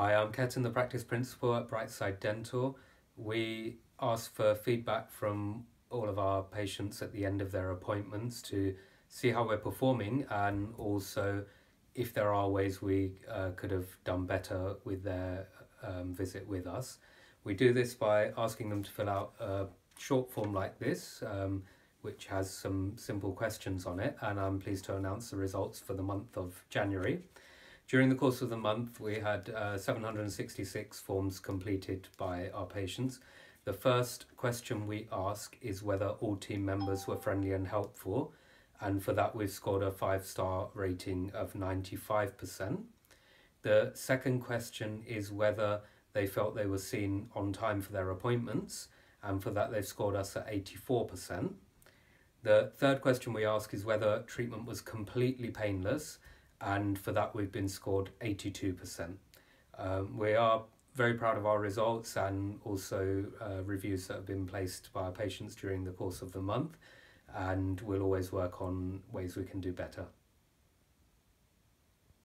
Hi, I'm Ketan, the practice principal at Brightside Dental. We ask for feedback from all of our patients at the end of their appointments to see how we're performing and also if there are ways we uh, could have done better with their um, visit with us. We do this by asking them to fill out a short form like this, um, which has some simple questions on it, and I'm pleased to announce the results for the month of January. During the course of the month, we had uh, 766 forms completed by our patients. The first question we ask is whether all team members were friendly and helpful, and for that we've scored a five star rating of 95%. The second question is whether they felt they were seen on time for their appointments, and for that they've scored us at 84%. The third question we ask is whether treatment was completely painless, and for that we've been scored 82%. Um, we are very proud of our results and also uh, reviews that have been placed by our patients during the course of the month and we'll always work on ways we can do better.